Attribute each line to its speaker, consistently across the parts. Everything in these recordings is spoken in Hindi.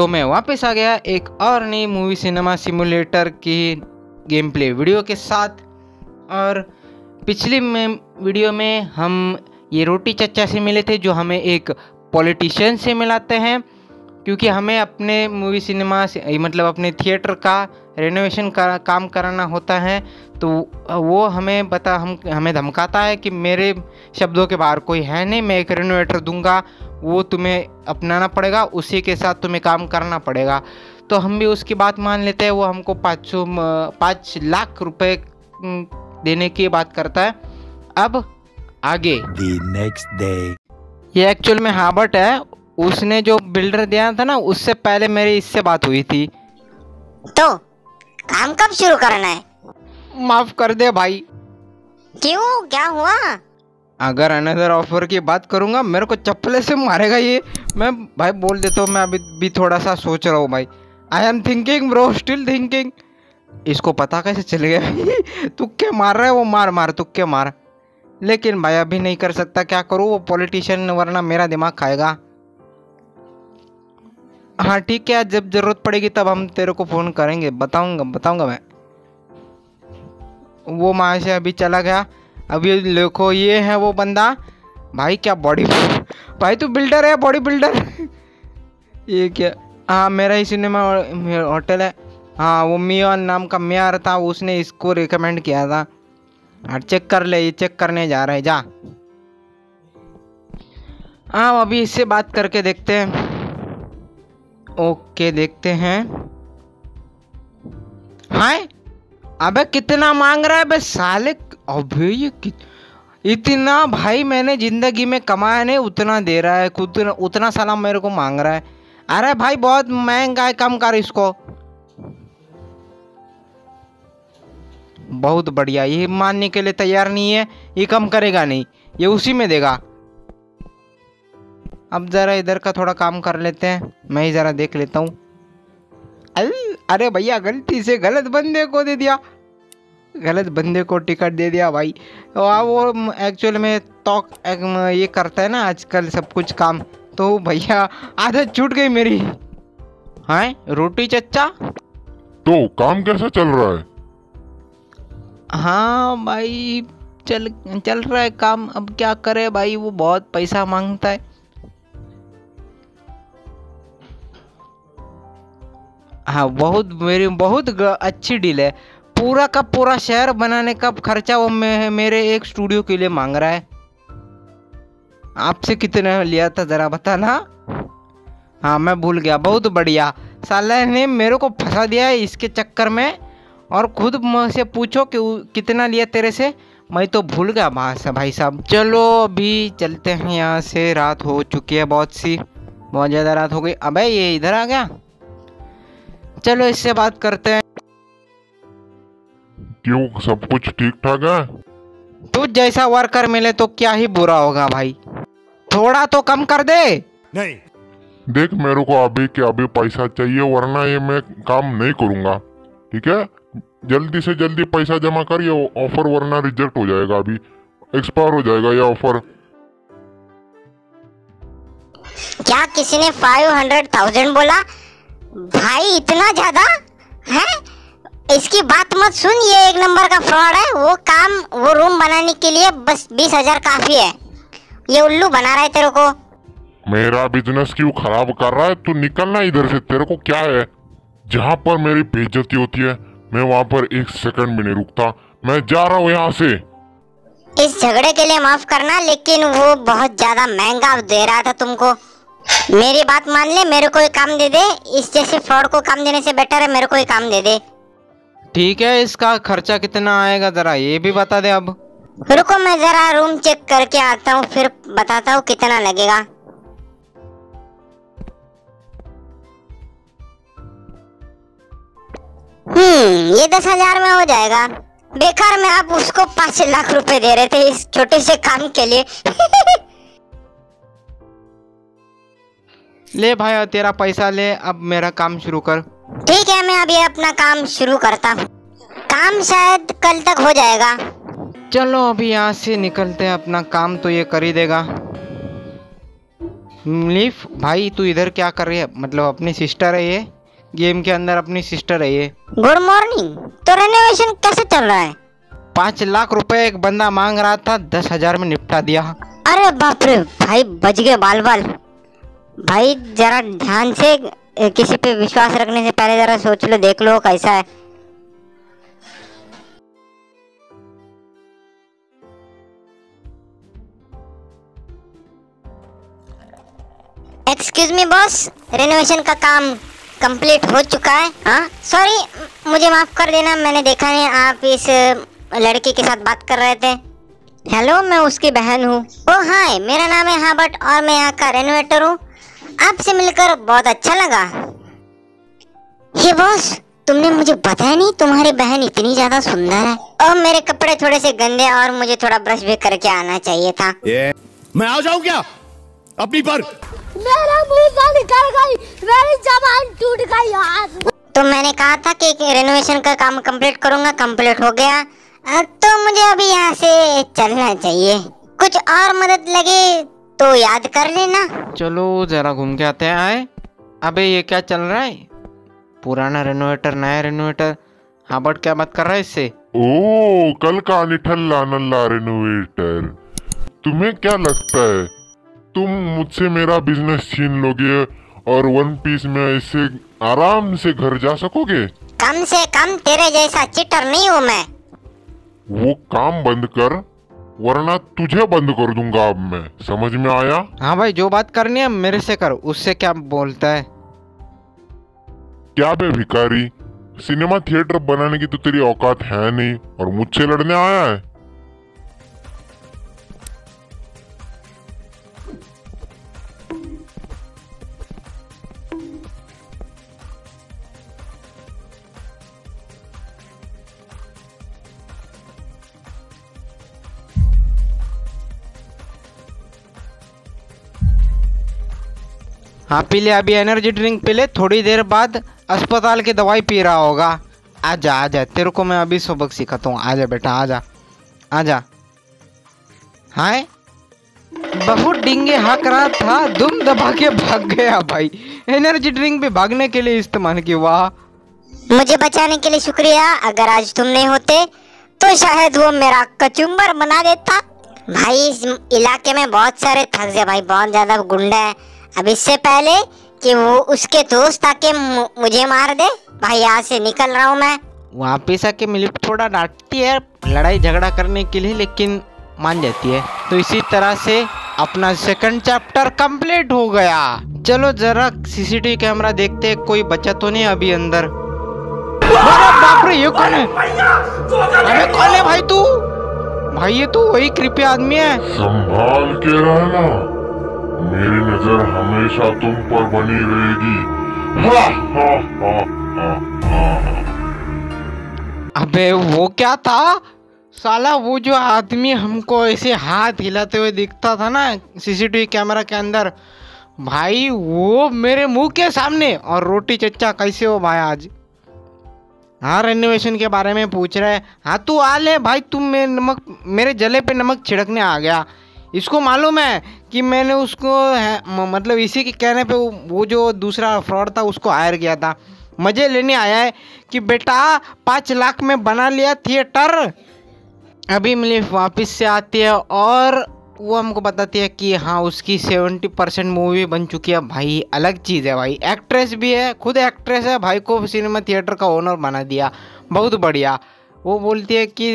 Speaker 1: तो मैं वापस आ गया एक और नई मूवी सिनेमा सिमुलेटर की गेम प्ले वीडियो के साथ। और पिछली में वीडियो में हम ये रोटी चच्चा से मिले थे, जो हमें एक पॉलिटिशियन से मिलाते हैं, क्योंकि हमें अपने मूवी सिनेमा से मतलब अपने थिएटर का रेनोवेशन का काम कराना होता है। तो वो हमें बता, हम, हमें धमकाता है कि मेरे शब्दों के बाहर कोई है नहीं, मैं एक रेनोवेटर दूँगा वो तुम्हें अपनाना पड़ेगा उसी के साथ तुम्हें काम करना पड़ेगा। तो हम भी उसकी बात मान लेते हैं वो हमको पाँच सौ पाँच लाख रुपए देने की बात करता है। अब आगे।
Speaker 2: नेक्स्ट डे
Speaker 1: ये एक्चुअल में हार्बर्ट है उसने जो बिल्डर दिया था ना उससे पहले मेरी इससे बात हुई थी।
Speaker 3: तो काम कब शुरू करना है?
Speaker 1: माफ़ कर दे भाई।
Speaker 3: क्यों? क्या हुआ?
Speaker 1: अगर अनदर ऑफ़र की बात करूँगा, मेरे को चप्पले से मारेगा ये। मैं भाई बोल देता हूँ, मैं अभी भी थोड़ा सा सोच रहा हूँ भाई। I am thinking bro still thinking इसको पता कैसे चल गया? तुक्के मार रहा है? वो मार मार तुक्के मार? लेकिन भाई अभी नहीं कर सकता, क्या करूँ? वो पॉलिटिशियन वरना मेरा दिमाग खाएगा। हाँ ठीक है, जब ज़रूरत पड़ेगी तब हम तेरे को फ़ोन करेंगे। बताऊँगा बताऊँगा मैं। वो वहाँ से अभी चला गया। अभी देखो, ये है वो बंदा। भाई, क्या बॉडी भाई, तू बिल्डर है बॉडी बिल्डर ये क्या? हाँ मेरा ही सिनेमा होटल है। हाँ वो मियान नाम का मियार था, उसने इसको रिकमेंड किया था। हाँ चेक कर ले, ये चेक करने जा रहे जा। हाँ अभी इससे बात करके देखते हैं। ओके, देखते हैं। हाय, अबे कितना मांग रहा है बे साले अबे ये. इतना भाई मैंने ज़िंदगी में कमाया नहीं, उतना दे रहा है, खुद उतना साला मेरे को मांग रहा है। अरे भाई बहुत महँगा है कम कर इसको। बहुत बढ़िया, ये मानने के लिए तैयार नहीं है, ये कम करेगा नहीं, ये उसी में देगा। अब ज़रा इधर का थोड़ा काम कर लेते हैं, मैं ही ज़रा देख लेता हूँ। अरे भैया, गलती से गलत बंदे को दे दिया। गलत बंदे को टिकट दे दिया भाई। तो वो एक्चुअल में तो ये करता है ना आजकल सब कुछ काम तो भैया आदत छूट गई मेरी। हाँ रोटी चच्चा?
Speaker 4: तो काम कैसा चल रहा है?
Speaker 1: हाँ भाई चल चल रहा है काम अब क्या करे भाई वो बहुत पैसा माँगता है। हाँ बहुत मेरी बहुत अच्छी डील है। पूरा का पूरा शहर बनाने का खर्चा वो मेरे एक स्टूडियो के लिए मांग रहा है। आपसे कितने लिया था ज़रा बताना? हाँ मैं भूल गया। बहुत बढ़िया। साला ने मेरे को फंसा दिया है इसके चक्कर में और खुद मुझसे पूछो कि कितना लिया तेरे से? मैं तो भूल गया भाई साहब। चलो, अभी चलते हैं यहाँ से। रात हो चुकी है बहुत सी। बहुत ज़्यादा रात हो गई। अबे, ये इधर आ गया। चलो, इससे बात करते हैं।
Speaker 4: क्यों? सब कुछ ठीक ठाक है?
Speaker 1: तू जैसा वर्कर मिले तो क्या ही बुरा होगा भाई। थोड़ा तो कम कर दे।
Speaker 4: नहीं। देख मेरे को अभी के अभी पैसा चाहिए वरना ये मैं काम नहीं करूँगा। ठीक है? जल्दी से जल्दी पैसा जमा कर ये ऑफ़र वरना रिजेक्ट हो जाएगा अभी। एक्सपायर हो जाएगा ये ऑफ़र।
Speaker 3: क्या किसी ने फाइव हंड्रेड थाउज़ेंड बोला? भाई इतना ज़्यादा? है? इसकी बात मत सुन ये एक नंबर का फ्रॉड है। वो काम वो रूम बनाने के लिए बस बीस हज़ार काफ़ी है। ये उल्लू बना रहा है तेरे को।
Speaker 4: मेरा बिज़नेस क्यों खराब कर रहा है? तू निकलना इधर से तेरे को क्या है? जहाँ पर मेरी बेइज्जती होती है मैं वहाँ पर एक सेकंड भी नहीं रुकता। मैं जा रहा हूँ यहाँ से।
Speaker 3: इस झगड़े के लिए माफ़ करना लेकिन वो बहुत ज़्यादा महँगा दे रहा था तुमको। मेरी बात मान ले मेरे को काम दे दे। इस जैसे फ्रॉड को काम देने से बेटर है मेरे को काम दे दे।
Speaker 1: ठीक है इसका खर्चा कितना आएगा जरा ये भी बता दे अब।
Speaker 3: रुको मैं जरा रूम चेक करके आता हूँ फिर बताता हूँ कितना लगेगा। हम्म ये दस हज़ार में हो जाएगा। बेकार में आप उसको पाँच लाख रुपए दे रहे थे इस छोटे से काम के लिए।
Speaker 1: ले भाई तेरा पैसा ले अब मेरा काम शुरू कर।
Speaker 3: ठीक है मैं अभी अपना काम शुरू करता हूँ। काम शायद कल तक हो जाएगा।
Speaker 1: चलो अभी यहाँ से निकलते हैं। अपना काम तो ये कर ही देगा। लीफ भाई तू इधर क्या कर रही है? मतलब अपनी सिस्टर है ये? गेम के अंदर अपनी सिस्टर है ये।
Speaker 3: गुड मॉर्निंग तो रेनोवेशन कैसे चल रहा है?
Speaker 1: पाँच लाख रुपए एक बंदा मांग रहा था दस हज़ार में निपटा दिया।
Speaker 3: अरे बाप रे भाई बच गए बाल बाल भाई जरा ध्यान से किसी पे विश्वास रखने से पहले जरा सोच लो, देख लो कैसा है। एक्सक्यूज मी बॉस रेनोवेशन का काम कंप्लीट हो चुका है। हाँ? सॉरी मुझे माफ़ कर देना, मैंने देखा नहीं, आप इस लड़की के साथ बात कर रहे थे। हेलो मैं उसकी बहन हूँ। ओ हाय मेरा नाम है हाबर्ट और मैं यहाँ का रेनोवेटर हूँ। आपसे मिलकर बहुत अच्छा लगा। हे बॉस तुमने मुझे बताया नहीं तुम्हारी बहन इतनी ज़्यादा सुंदर है। और मेरे कपड़े थोड़े से गंदे और मुझे थोड़ा ब्रश भी करके आना चाहिए था।
Speaker 2: ये मैं आ जाऊँ क्या? अपनी पर।
Speaker 5: मेरा मुँह से निकल गई मेरी जबान टूट गई यार
Speaker 3: तो मैंने कहा था कि रेनोवेशन का काम कंप्लीट करूँगा कंप्लीट हो गया। तो मुझे अभी यहाँ से चलना चाहिए। कुछ और मदद लगे तो याद कर लेना।
Speaker 1: चलो जरा घूम के आते हैं आए। अबे ये क्या चल रहा है? पुराना रेनोवेटर नया रेनोवेटर हाँ बट क्या बात कर रहा है इससे?
Speaker 4: ओ कल का निठल्ला नल्ला रेनोवेटर तुम्हें क्या लगता है? तुम मुझसे मेरा बिज़नेस छीन लोगे और वन पीस में ऐसे आराम से घर जा सकोगे?
Speaker 3: कम से कम तेरे जैसा चिटर नहीं हूँ मैं।
Speaker 4: वो काम बंद कर वरना तुझे बंद कर दूँगा अब मैं। समझ में आया?
Speaker 1: हाँ भाई जो बात करनी है मेरे से कर उससे क्या बोलता है?
Speaker 4: क्या बे भिखारी सिनेमा थिएटर बनाने की तो तेरी औकात है नहीं और मुझसे लड़ने आया है?
Speaker 1: हाँ पी ले अभी एनर्जी ड्रिंक पी ले, थोड़ी देर बाद अस्पताल की दवाई पी रहा होगा। आजा आजा, तेरे को मैं अभी सबक सिखाता हूँ। आजा बेटा, आजा आजा। हाय। बहुत डिंगे हक रहा था, दुम दबा के भाग गया भाई। एनर्जी ड्रिंक भी भागने के लिए इस्तेमाल की वाह।
Speaker 3: मुझे बचाने के लिए शुक्रिया। अगर आज तुम नहीं होते तो शायद वो मेरा कचुम्बर बना देता। भाई, इस इलाके में बहुत सारे थग है भाई, बहुत ज़्यादा गुंडा है। अब इससे पहले कि वो उसके दोस्त आके मुझे मार दे। भाई यहाँ से निकल रहा हूँ मैं।
Speaker 1: वापिस आके मिलिप थोड़ा डांटती है लड़ाई झगड़ा करने के लिए लेकिन मान जाती है। तो इसी तरह से अपना सेकंड चैप्टर कंप्लीट हो गया। चलो जरा सीसीटीवी कैमरा देखते हैं कोई बचा तो नहीं अभी अंदर। बाप रे ये कौन है? अरे कौन है भाई तू? भाई ये तो वही कृपया आदमी है।
Speaker 4: संभाल के रहना। मेरी नज़र हमेशा तुम पर बनी रहेगी।
Speaker 1: अबे, वो क्या था? साला, वो जो आदमी हमको ऐसे हाथ हिलाते हुए दिखता था ना, सीसीटीवी कैमरा के अंदर, भाई, वो मेरे मुँह के सामने। और रोटी चच्चा कैसे हो भाई आज? हाँ रेनोवेशन के बारे में पूछ रहे हैं। हाँ तू आ ले, भाई तुम मेरे नमक, मेरे जले पे नमक छिड़कने आ गया। इसको मालूम है कि मैंने उसको मतलब इसी के कहने पे वो जो दूसरा फ्रॉड था, उसको हायर किया था। मज़े लेने आया है कि बेटा, पाँच लाख में बना लिया थिएटर अभी मिली, वापस से आती है और वो हमको बताती है कि हाँ उसकी सेवेंटी परसेंट मूवी बन चुकी है। भाई, अलग चीज़ है भाई। एक्ट्रेस भी है, खुद एक्ट्रेस है, भाई को सिनेमा थिएटर का ओनर बना दिया। बहुत बढ़िया। वो बोलती है कि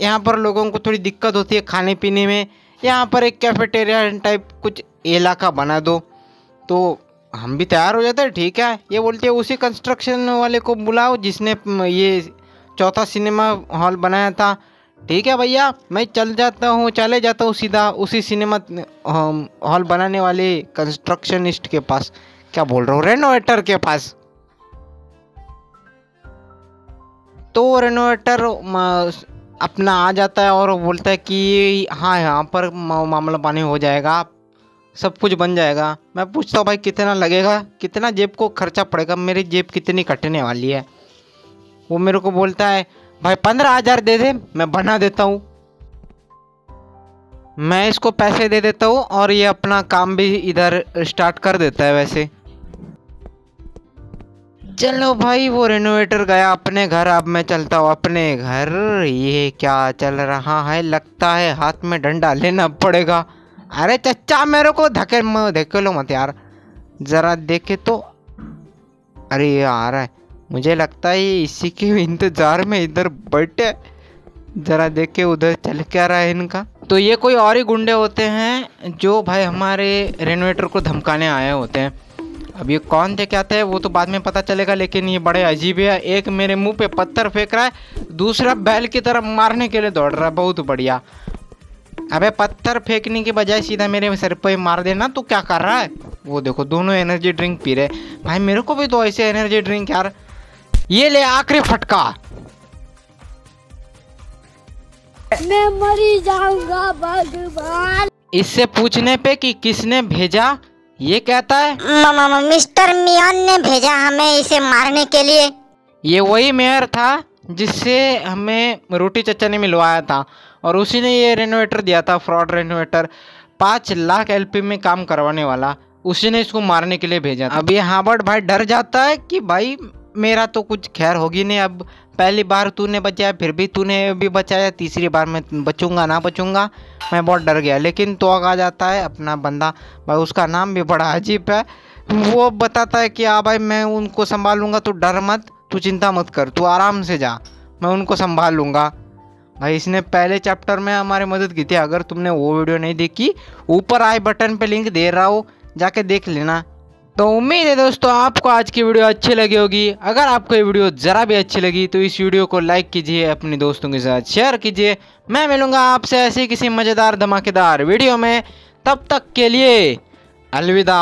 Speaker 1: यहाँ पर लोगों को थोड़ी दिक्कत होती है खाने पीने में। यहाँ पर एक कैफेटेरिया टाइप कुछ इलाका बना दो। तो हम भी तैयार हो जाते हैं, ठीक है? ये बोलते हैं, उसी कंस्ट्रक्शन वाले को बुलाओ जिसने ये चौथा सिनेमा हॉल बनाया था। ठीक है भैया, मैं चल जाता हूँ, चले जाता हूँ सीधा उसी सिनेमा हॉल बनाने वाले कंस्ट्रक्शनिस्ट के पास। क्या बोल रहा हूँ? रेनोवेटर के पास। तो रेनोवेटर अपना आ जाता है और बोलता है कि हाँ यहाँ पर मामला पानी हो जाएगा सब कुछ बन जाएगा। मैं पूछता हूँ, भाई, कितना लगेगा? कितना जेब को खर्चा पड़ेगा? मेरी जेब कितनी कटने वाली है? वो मेरे को बोलता है, भाई, पंद्रह हज़ार दे दे, मैं बना देता हूँ। मैं इसको पैसे दे देता हूँ और ये अपना काम भी इधर स्टार्ट कर देता है वैसे। चलो भाई, वो रेनोवेटर गया अपने घर, अब मैं चलता हूँ अपने घर। ये क्या चल रहा है? लगता है हाथ में डंडा लेना पड़ेगा। अरे चचा मेरे को धके धके लो मत यार। ज़रा देखे तो। अरे ये आ रहा है मुझे लगता है इसी के इंतज़ार में इधर बैठे। ज़रा देखे उधर चल क्या रहा है इनका। तो ये कोई और ही गुंडे होते हैं जो भाई हमारे रेनोवेटर को धमकाने आए होते हैं। अब ये कौन थे क्या थे वो तो बाद में पता चलेगा लेकिन ये बड़े अजीब है। एक मेरे मुँह पे पत्थर फेंक रहा है दूसरा बैल की तरफ़ मारने के लिए दौड़ रहा है बहुत बढ़िया। अबे पत्थर फेंकने के बजाय सीधा मेरे सर पे मार देना तो क्या कर रहा है? वो देखो दोनों एनर्जी ड्रिंक पी रहे। भाई मेरे को भी तो ऐसे एनर्जी ड्रिंक यार। ये ले आखिरी फटका।
Speaker 5: मैं मरी जाऊँगा भगवान।
Speaker 1: इससे पूछने पे कि किसने भेजा? ये कहता है
Speaker 3: मिस्टर मियान ने भेजा हमें इसे मारने के लिए।
Speaker 1: ये वही मेयर था जिससे हमें रोटी चचा ने मिलवाया था और उसी ने ये रेनोवेटर दिया था फ्रॉड रेनोवेटर पाँच लाख एलपी में काम करवाने वाला। उसी ने इसको मारने के लिए भेजा था। अब ये हार्वर्ड भाई डर जाता है कि भाई मेरा तो कुछ खैर होगी नहीं अब पहली बार तूने बचाया, फिर भी तूने भी बचाया, तीसरी बार मैं बचूँगा, ना बचूँगा, मैं बहुत डर गया। लेकिन तो आ जाता है अपना बंदा। भाई, उसका नाम भी बड़ा अजीब है। वो बताता है कि हाँ भाई, मैं उनको संभालूँगा, तू डर मत, तू चिंता मत कर, तू आराम से जा, मैं उनको संभाल लूँगा भाई, इसने पहले चैप्टर में हमारी मदद की थी। अगर तुमने वो वीडियो नहीं देखी, ऊपर आई बटन पे लिंक दे रहा हो, जाके देख लेना। तो उम्मीद है दोस्तों, आपको आज की वीडियो अच्छी लगी होगी। अगर आपको ये वीडियो ज़रा भी अच्छी लगी तो इस वीडियो को लाइक कीजिए, अपने दोस्तों के साथ शेयर कीजिए। मैं मिलूँगा आपसे ऐसी किसी मज़ेदार, धमाकेदार वीडियो में। तब तक के लिए अलविदा।